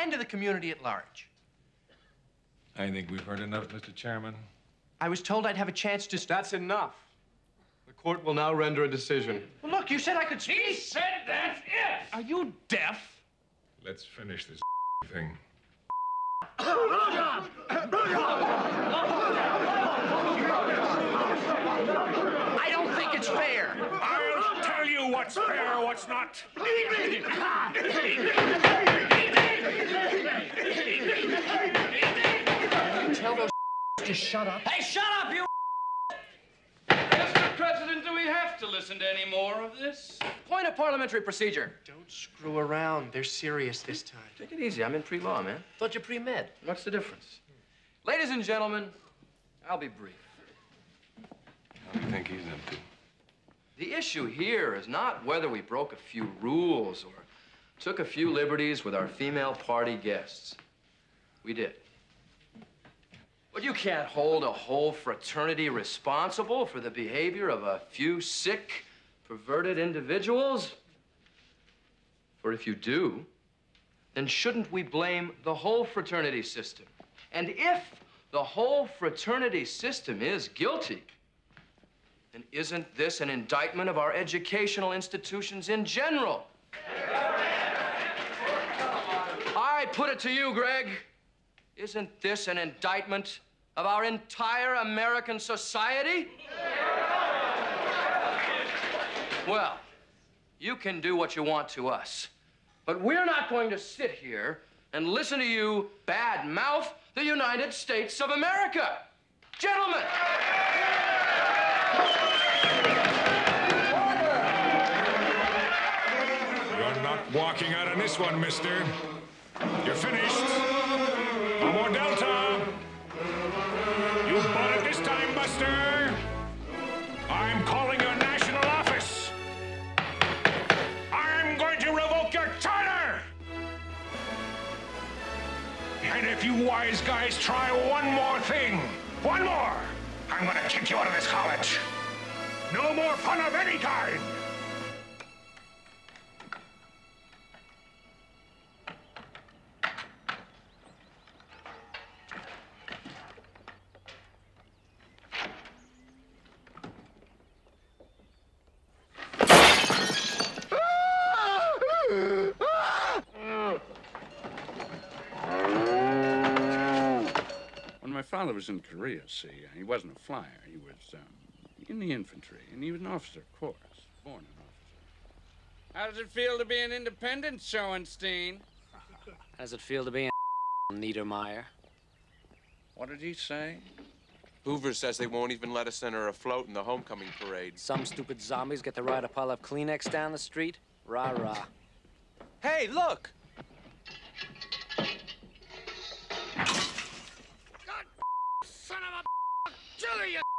and to the community at large. I think we've heard enough, Mr. Chairman. I was told I'd have a chance to. That's enough. The court will now render a decision. Well, look, you said I could speak. He said that's it! Are you deaf? Let's finish this thing. I don't think it's fair. I'll tell you what's fair, what's not. Tell those to shut up. Hey, shut up, you! Mr. President, do we have to listen to any more of this? Point of parliamentary procedure. Don't screw around. They're serious this time. Take it easy. I'm in pre-law, man. Thought you pre-med. What's the difference? Ladies and gentlemen, I'll be brief. How do you think he's up to? The issue here is not whether we broke a few rules or took a few liberties with our female party guests. We did. But you can't hold a whole fraternity responsible for the behavior of a few sick, perverted individuals. For if you do, then shouldn't we blame the whole fraternity system? And if the whole fraternity system is guilty, then isn't this an indictment of our educational institutions in general? I put it to you, Greg. Isn't this an indictment of our entire American society? Well, you can do what you want to us, but we're not going to sit here and listen to you bad mouth the United States of America. Gentlemen! You're not walking out on this one, mister. You're finished. No more Delta. You bought it this time, Buster. I'm calling your national office. I'm going to revoke your charter. And if you wise guys try one more thing, one more, I'm going to kick you out of this college. No more fun of any kind. Father was in Korea, see, he wasn't a flyer. He was um, in the infantry, and he was an officer, of course, born an officer. How does it feel to be an independent, Schoenstein? How does it feel to be in Neidermeyer? What did he say? Hoover says they won't even let us enter a float in the homecoming parade. Some stupid zombies get to ride a pile of Kleenex down the street? Rah rah. Hey, look! each you